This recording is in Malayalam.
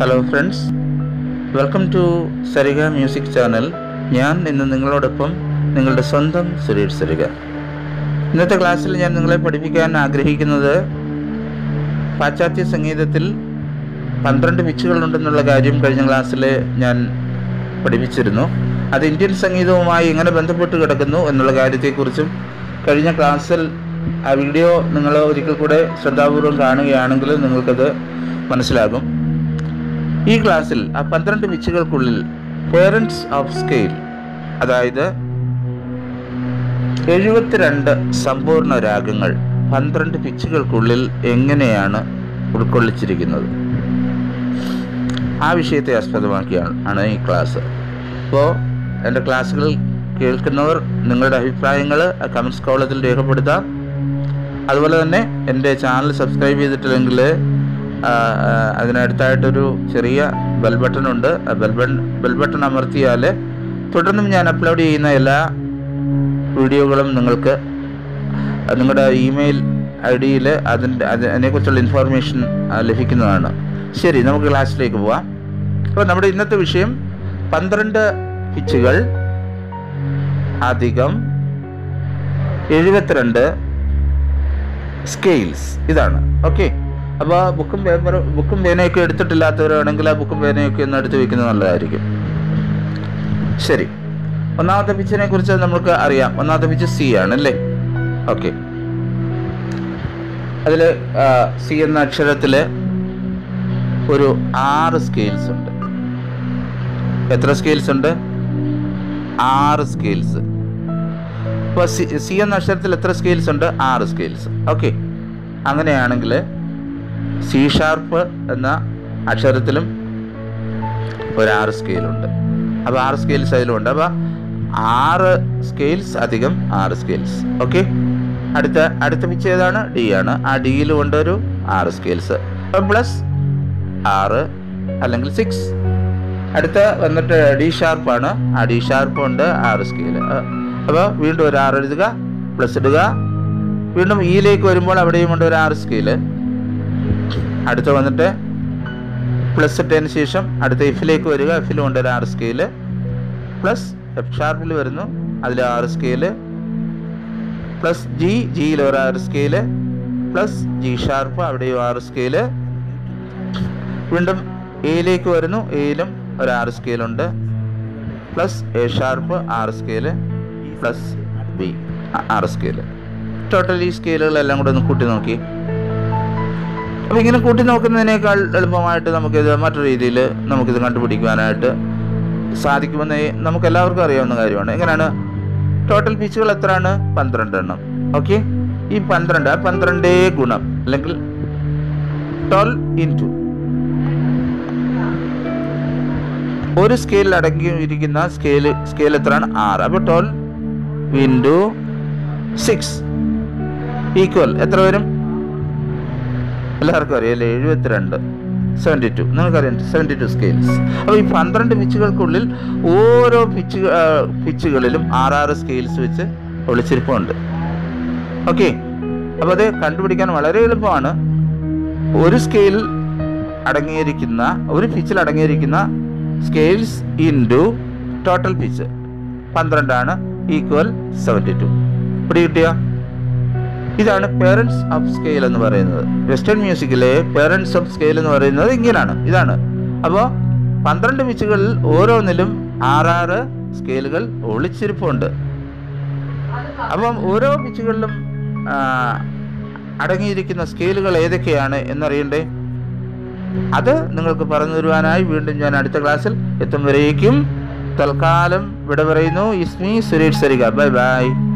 Hello friends welcome to Sarika music channel ഞാൻ ഇന്ന് നിങ്ങളോടൊപ്പം നിങ്ങളുടെ സ്വന്തം സുരേഷ് സരിക ഇന്നത്തെ ക്ലാസ്സിൽ ഞാൻ നിങ്ങളെ പഠിപ്പിക്കാൻ ആഗ്രഹിക്കുന്നത് പാശ്ചാത്യ സംഗീതത്തിൽ പന്ത്രണ്ട് പിച്ചുകളുണ്ടെന്നുള്ള കാര്യം കഴിഞ്ഞ ക്ലാസ്സിൽ ഞാൻ പഠിപ്പിച്ചിരുന്നു. അത് ഇന്ത്യൻ സംഗീതവുമായി എങ്ങനെ ബന്ധപ്പെട്ട് കിടക്കുന്നു എന്നുള്ള കാര്യത്തെക്കുറിച്ചും കഴിഞ്ഞ ക്ലാസ്സിൽ ആ വീഡിയോ നിങ്ങൾ ഒരിക്കൽ കൂടെ ശ്രദ്ധാപൂർവം കാണുകയാണെങ്കിൽ നിങ്ങൾക്കത് മനസ്സിലാകും. ഈ ക്ലാസ്സിൽ ആ പന്ത്രണ്ട് മിച്ചുകൾക്കുള്ളിൽ പേരൻസ് ഓഫ് സ്കെയിൽ അതായത് എഴുപത്തിരണ്ട് സമ്പൂർണ രാഗങ്ങൾ പന്ത്രണ്ട് പിച്ചുകൾക്കുള്ളിൽ എങ്ങനെയാണ് ഉൾക്കൊള്ളിച്ചിരിക്കുന്നത്? ആ വിഷയത്തെ ആസ്പദമാക്കിയാണ് ആണ് ഈ ക്ലാസ്. അപ്പോൾ എന്റെ ക്ലാസ്സുകൾ കേൾക്കുന്നവർ നിങ്ങളുടെ അഭിപ്രായങ്ങൾ കമൻസ് കോളത്തിൽ രേഖപ്പെടുത്താം. അതുപോലെ തന്നെ എന്റെ ചാനൽ സബ്സ്ക്രൈബ് ചെയ്തിട്ടില്ലെങ്കിൽ അതിനടുത്തായിട്ടൊരു ചെറിയ ബെൽ ബട്ടൺ ഉണ്ട്. ആ ബെൽ ബട്ടൺ ബെൽ ബട്ടൺ അമർത്തിയാൽ തുടർന്നും ഞാൻ അപ്ലോഡ് ചെയ്യുന്ന എല്ലാ വീഡിയോകളും നിങ്ങൾക്ക് നിങ്ങളുടെ ഇമെയിൽ ഐ ഡിയിൽ അതിന്റെ അതിനെക്കുറിച്ചുള്ള ഇൻഫോർമേഷൻ ലഭിക്കുന്നതാണ്. ശരി നമുക്ക് ക്ലാസ്സിലേക്ക് പോവാം. അപ്പോൾ നമ്മുടെ ഇന്നത്തെ വിഷയം പന്ത്രണ്ട് പിച്ചുകൾ അധികം എഴുപത്തിരണ്ട് സ്കെയിൽസ് ഇതാണ്. ഓക്കെ അപ്പോൾ ബുക്കും പേപ്പർ ബുക്കും പേനയൊക്കെ എടുത്തിട്ടില്ലാത്തവരാണെങ്കിൽ ആ ബുക്കും പേനയൊക്കെ ഒന്ന് എടുത്ത് വെക്കുന്നത് നല്ലതായിരിക്കും. ശരി. ഒന്നാമത്തെ പിച്ചിനെ കുറിച്ച് നമുക്ക് അറിയാം. ഒന്നാമത്തെ പിച്ച് സി ആണ് അല്ലേ? ഓക്കെ. അതിൽ സി എന്ന അക്ഷരത്തിൽ ഒരു ആറ് സ്കെയിൽസ് ഉണ്ട്. എത്ര സ്കെയിൽസ് ഉണ്ട്? ആറ് സ്കെയിൽസ് ഇപ്പോൾ സി സി എന്ന അക്ഷരത്തിൽ എത്ര സ്കെയിൽസ് ഉണ്ട്? ആറ് സ്കെയിൽസ് ഓക്കെ. അങ്ങനെയാണെങ്കിൽ സി ഷാർപ്പ് എന്ന അക്ഷരത്തിലും ഒരു ആറ് സ്കെയിലുണ്ട് അപ്പോൾ ആറ് സ്കെയിൽസ് അതിലുണ്ട് അപ്പോൾ ആറ് സ്കെയിൽസ് അധികം ആറ് സ്കെയിൽസ് ഓക്കെ അടുത്ത അടുത്ത പിച്ച് ഏതാണ്? ഡി ആണ്. ആ ഡിയിൽ കൊണ്ടൊരു ആറ് സ്കെയിൽസ് അപ്പം പ്ലസ് ആറ് അല്ലെങ്കിൽ സിക്സ് അടുത്ത വന്നിട്ട് ഡി ഷാർപ്പാണ് ആ ഡി ഷാർപ്പ് ഉണ്ട് ആറ് സ്കെയിൽ അപ്പോൾ വീണ്ടും ഒരു ആറ് എഴുതുക പ്ലസ് ഇടുക. വീണ്ടും ഇയിലേക്ക് വരുമ്പോൾ അവിടെയും ഉണ്ട് ഒരു ആറ് സ്കെയിൽ അടുത്ത വന്നിട്ട് പ്ലസ് ഇട്ടതിന് ശേഷം അടുത്ത എഫിലേക്ക് വരിക. എഫിൽ ഒരു ആറ് സ്കെയിൽ പ്ലസ് എഫ് ഷാർപ്പിൽ വരുന്നു. അതിൽ ആറ് സ്കെയിൽ പ്ലസ് ജി ജിയിൽ ഒരു ആറ് സ്കെയിൽ പ്ലസ് ജി ഷാർപ്പ് അവിടെയും ആറ് സ്കെയിൽ വീണ്ടും എയിലേക്ക് വരുന്നു. എയിലും ഒരു ആറ് സ്കെയിലുണ്ട് പ്ലസ് എ ഷാർപ്പ് ആറ് സ്കെയിൽ പ്ലസ് ബി ആറ് സ്കെയിൽ ടോട്ടൽ ഈ സ്കെയിലുകളെല്ലാം കൂടെ ഒന്ന് കൂട്ടി നോക്കി. അപ്പോൾ ഇങ്ങനെ കൂട്ടി നോക്കുന്നതിനേക്കാൾ എളുപ്പമായിട്ട് നമുക്കിത് മറ്റു രീതിയിൽ നമുക്കിത് കണ്ടുപിടിക്കുവാനായിട്ട് സാധിക്കുമെന്ന് നമുക്ക് എല്ലാവർക്കും അറിയാവുന്ന കാര്യമാണ്. എങ്ങനെയാണ്? ടോട്ടൽ പിച്ചുകൾ എത്രയാണ്? പന്ത്രണ്ട് എണ്ണം. ഓക്കെ ഈ പന്ത്രണ്ട് ആ പന്ത്രണ്ടേ ഗുണം. അല്ലെങ്കിൽ ട്വൽവ് ഇന്റു ഒരു സ്കെയിലിൽ അടങ്ങിയിരിക്കുന്ന സ്കെയിൽ സ്കെയിൽ എത്രയാണ്? ആറ്. അപ്പോൾ ട്വൽവ് ഇന്റു സിക്സ് ഈക്വൽ എത്ര വരും? എല്ലാവർക്കും അറിയാം അല്ലേ എഴുപത്തിരണ്ട് സെവന്റി ടു നിങ്ങൾക്കറിയാം സെവന്റി ടു സ്കെയിൽസ് അപ്പോൾ ഈ പന്ത്രണ്ട് പിച്ചുകൾക്കുള്ളിൽ ഓരോ പിച്ച് പിച്ചുകളിലും ആറാറ് സ്കെയിൽസ് വെച്ച് ഒളിച്ചിരിപ്പുണ്ട്. ഓക്കെ അപ്പോൾ അത് കണ്ടുപിടിക്കാൻ വളരെ എളുപ്പമാണ്. ഒരു സ്കെയിൽ അടങ്ങിയിരിക്കുന്ന ഒരു പിച്ചിൽ അടങ്ങിയിരിക്കുന്ന സ്കെയിൽസ് ഇന്റു ടോട്ടൽ പിച്ച് പന്ത്രണ്ടാണ് ഈക്വൽ സെവന്റി ടു ഇവിടെ കിട്ടിയോ? ഇതാണ് പേരൻസ് ഓഫ് സ്കെയിൽ എന്ന് പറയുന്നത്. വെസ്റ്റേൺ മ്യൂസിക്കിലെ പേരൻസ് ഓഫ് സ്കെയിൽ എന്ന് പറയുന്നത് ഇങ്ങനെയാണ്. ഇതാണ്. അപ്പോൾ പന്ത്രണ്ട് പിച്ചുകളിൽ ഓരോന്നിലും ആറാറ് സ്കെയിലുകൾ ഒളിച്ചിരിപ്പുണ്ട്. അപ്പം ഓരോ പിച്ചുകളിലും അടങ്ങിയിരിക്കുന്ന സ്കെയിലുകൾ ഏതൊക്കെയാണ് എന്നറിയണ്ടേ? അത് നിങ്ങൾക്ക് പറഞ്ഞു തരുവാനായി വീണ്ടും ഞാൻ അടുത്ത ക്ലാസ്സിൽ എത്തും തൽക്കാലം വിട പറയുന്നു. Ismi Suresh Sarika bye bye